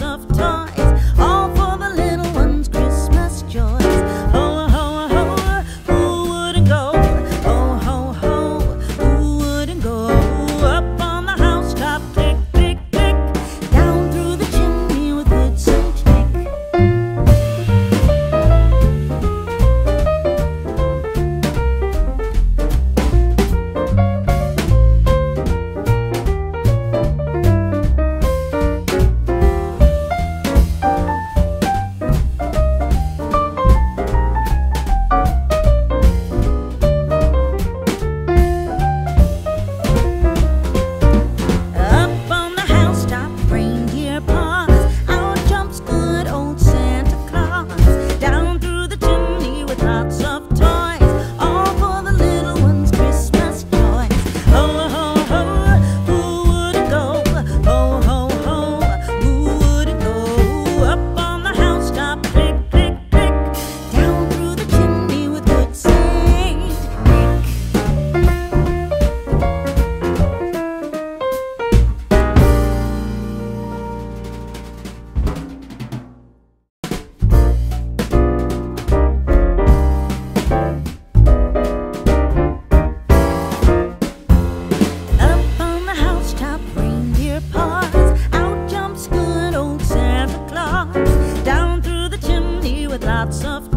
of time. love to lots of